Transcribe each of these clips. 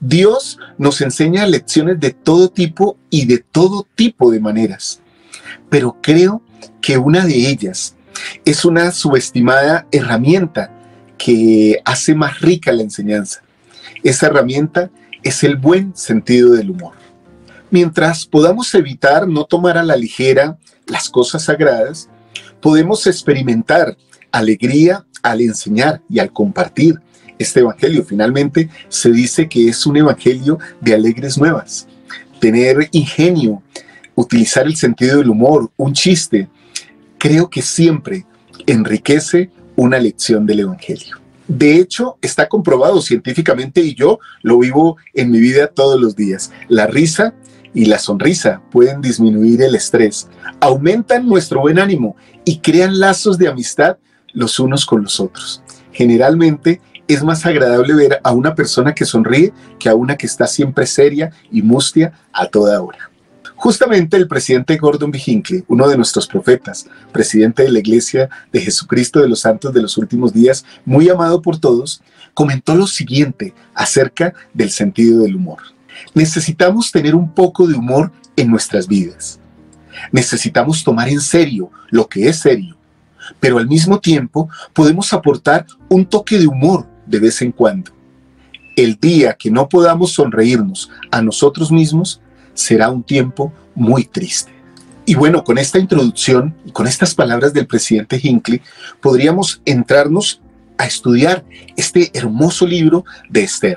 Dios nos enseña lecciones de todo tipo y de todo tipo de maneras, pero creo que una de ellas es una subestimada herramienta que hace más rica la enseñanza. Esa herramienta es el buen sentido del humor. Mientras podamos evitar no tomar a la ligera las cosas sagradas, podemos experimentar alegría al enseñar y al compartir este evangelio. Finalmente se dice que es un evangelio de alegres nuevas. Tener ingenio, utilizar el sentido del humor, un chiste, creo que siempre enriquece una lección del evangelio. De hecho, está comprobado científicamente y yo lo vivo en mi vida todos los días. La risa y la sonrisa pueden disminuir el estrés, aumentan nuestro buen ánimo y crean lazos de amistad los unos con los otros. Generalmente es más agradable ver a una persona que sonríe que a una que está siempre seria y mustia a toda hora. Justamente el presidente Gordon B. Hinckley, uno de nuestros profetas, presidente de la Iglesia de Jesucristo de los Santos de los Últimos Días, muy amado por todos, comentó lo siguiente acerca del sentido del humor. Necesitamos tener un poco de humor en nuestras vidas. Necesitamos tomar en serio lo que es serio, pero al mismo tiempo podemos aportar un toque de humor de vez en cuando. El día que no podamos sonreírnos a nosotros mismos será un tiempo muy triste. Y bueno, con esta introducción y con estas palabras del presidente Hinckley, podríamos entrarnos a estudiar este hermoso libro de Esther.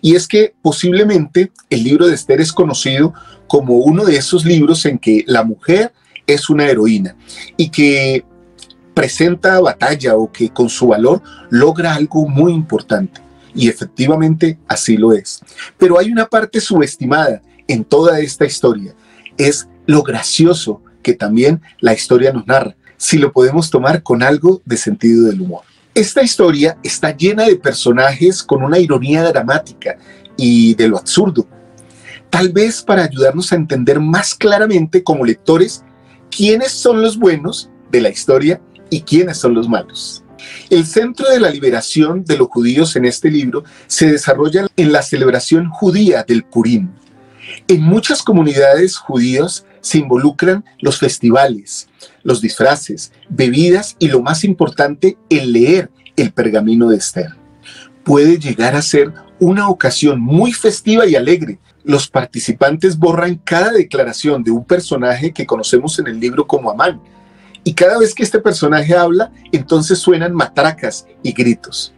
Y es que posiblemente el libro de Esther es conocido como uno de esos libros en que la mujer es una heroína y que presenta batalla o que con su valor logra algo muy importante. Y efectivamente así lo es. Pero hay una parte subestimada en toda esta historia. Es lo gracioso que también la historia nos narra, si lo podemos tomar con algo de sentido del humor. Esta historia está llena de personajes con una ironía dramática y de lo absurdo. Tal vez para ayudarnos a entender más claramente como lectores quiénes son los buenos de la historia y quiénes son los malos. El centro de la liberación de los judíos en este libro se desarrolla en la celebración judía del Purim. En muchas comunidades judías se involucran los festivales, los disfraces, bebidas y lo más importante, el leer el pergamino de Esther. Puede llegar a ser una ocasión muy festiva y alegre. Los participantes borran cada declaración de un personaje que conocemos en el libro como Amán, y cada vez que este personaje habla, entonces suenan matracas y gritos.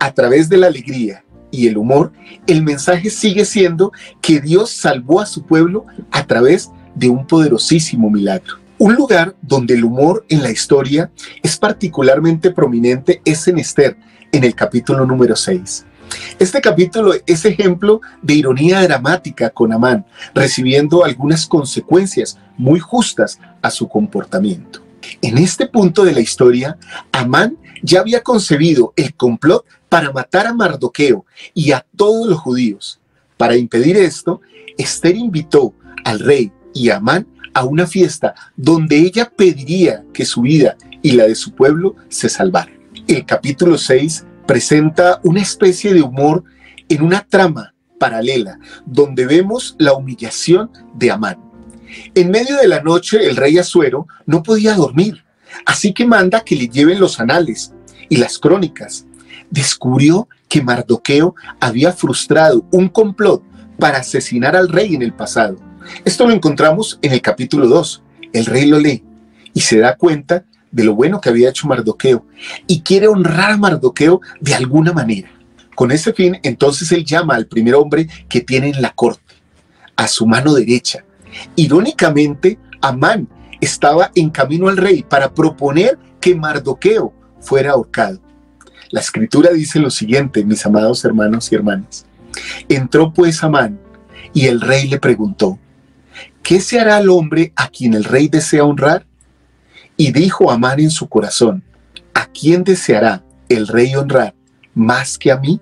A través de la alegría y el humor, el mensaje sigue siendo que Dios salvó a su pueblo a través de un poderosísimo milagro. Un lugar donde el humor en la historia es particularmente prominente es en Esther, en el capítulo número 6. Este capítulo es ejemplo de ironía dramática con Amán, recibiendo algunas consecuencias muy justas a su comportamiento. En este punto de la historia, Amán ya había concebido el complot para matar a Mardoqueo y a todos los judíos. Para impedir esto, Esther invitó al rey y a Amán a una fiesta donde ella pediría que su vida y la de su pueblo se salvara. El capítulo 6 presenta una especie de humor en una trama paralela donde vemos la humillación de Amán. En medio de la noche el rey Azuero no podía dormir, así que manda que le lleven los anales y las crónicas. Descubrió que Mardoqueo había frustrado un complot para asesinar al rey en el pasado. Esto lo encontramos en el capítulo 2. El rey lo lee y se da cuenta de lo bueno que había hecho Mardoqueo y quiere honrar a Mardoqueo de alguna manera. Con ese fin, entonces él llama al primer hombre que tiene en la corte, a su mano derecha, Irónicamente, Amán estaba en camino al rey para proponer que Mardoqueo fuera ahorcado. La escritura dice lo siguiente, mis amados hermanos y hermanas. Entró pues Amán y el rey le preguntó, ¿qué se hará al hombre a quien el rey desea honrar? Y dijo Amán en su corazón, ¿a quién deseará el rey honrar más que a mí?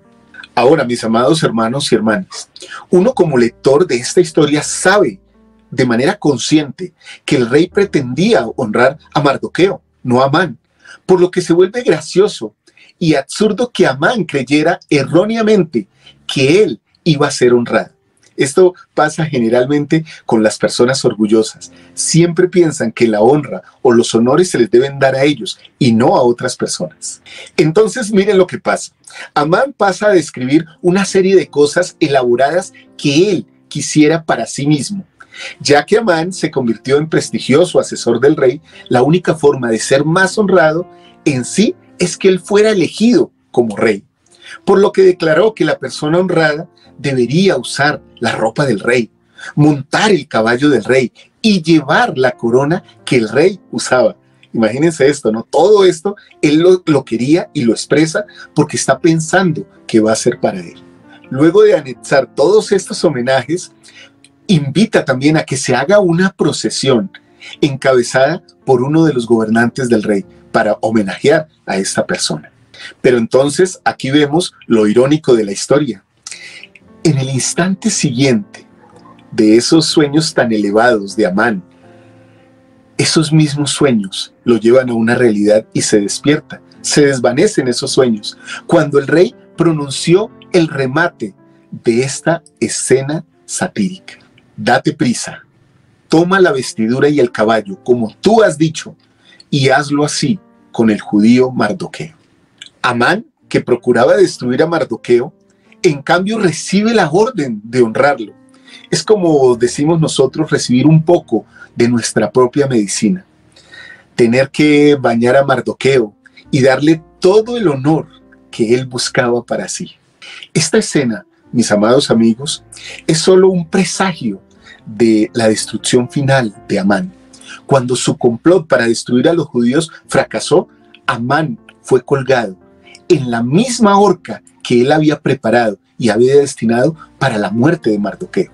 Ahora, mis amados hermanos y hermanas, uno como lector de esta historia sabe de manera consciente que el rey pretendía honrar a Mardoqueo, no a Amán, por lo que se vuelve gracioso y absurdo que Amán creyera erróneamente que él iba a ser honrado. Esto pasa generalmente con las personas orgullosas. Siempre piensan que la honra o los honores se les deben dar a ellos y no a otras personas. Entonces miren lo que pasa. Amán pasa a describir una serie de cosas elaboradas que él quisiera para sí mismo. Ya que Amán se convirtió en prestigioso asesor del rey, la única forma de ser más honrado en sí es que él fuera elegido como rey. Por lo que declaró que la persona honrada debería usar la ropa del rey, montar el caballo del rey y llevar la corona que el rey usaba. Imagínense esto, ¿no? Todo esto él lo, quería y lo expresa porque está pensando que va a ser para él. Luego de anexar todos estos homenajes, invita también a que se haga una procesión encabezada por uno de los gobernantes del rey para homenajear a esta persona. Pero entonces aquí vemos lo irónico de la historia. En el instante siguiente de esos sueños tan elevados de Amán, esos mismos sueños lo llevan a una realidad y se despierta, se desvanecen esos sueños, cuando el rey pronunció el remate de esta escena satírica. Date prisa, toma la vestidura y el caballo, como tú has dicho, y hazlo así con el judío Mardoqueo. Amán, que procuraba destruir a Mardoqueo, en cambio recibe la orden de honrarlo. Es como decimos nosotros recibir un poco de nuestra propia medicina. Tener que bañar a Mardoqueo y darle todo el honor que él buscaba para sí. Esta escena, mis amados amigos, es solo un presagio de la destrucción final de Amán. Cuando su complot para destruir a los judíos fracasó, Amán fue colgado en la misma horca que él había preparado y había destinado para la muerte de Mardoqueo.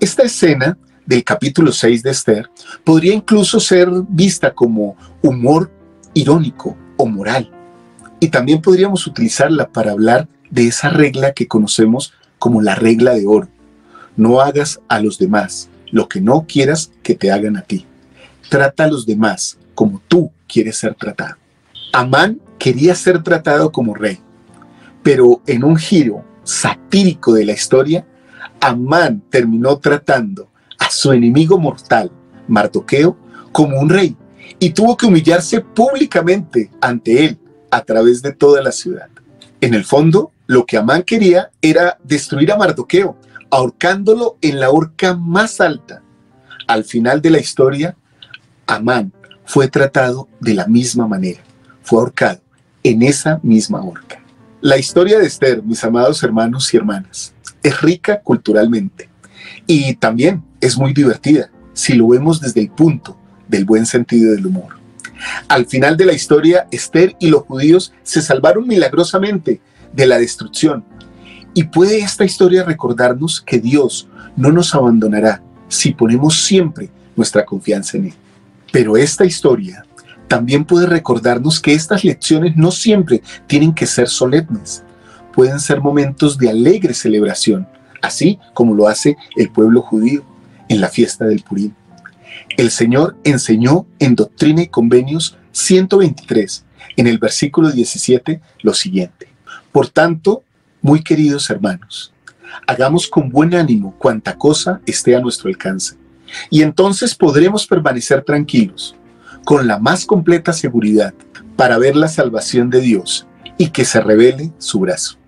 Esta escena del capítulo 6 de Esther podría incluso ser vista como humor irónico o moral. Y también podríamos utilizarla para hablar de esa regla que conocemos como la regla de oro. No hagas a los demás lo que no quieras que te hagan a ti. Trata a los demás como tú quieres ser tratado. Amán quería ser tratado como rey, pero en un giro satírico de la historia, Amán terminó tratando a su enemigo mortal, Mardoqueo, como un rey y tuvo que humillarse públicamente ante él a través de toda la ciudad. En el fondo, lo que Amán quería era destruir a Mardoqueo, ahorcándolo en la horca más alta. Al final de la historia, Amán fue tratado de la misma manera, fue ahorcado en esa misma horca. La historia de Esther, mis amados hermanos y hermanas, es rica culturalmente y también es muy divertida si lo vemos desde el punto del buen sentido del humor. Al final de la historia, Esther y los judíos se salvaron milagrosamente de la destrucción y puede esta historia recordarnos que Dios no nos abandonará si ponemos siempre nuestra confianza en Él. Pero esta historia también puede recordarnos que estas lecciones no siempre tienen que ser solemnes. Pueden ser momentos de alegre celebración, así como lo hace el pueblo judío en la fiesta del Purim. El Señor enseñó en Doctrina y Convenios 123, en el versículo 17, lo siguiente. Por tanto, muy queridos hermanos, hagamos con buen ánimo cuanta cosa esté a nuestro alcance, y entonces podremos permanecer tranquilos, con la más completa seguridad, para ver la salvación de Dios y que se revele su brazo.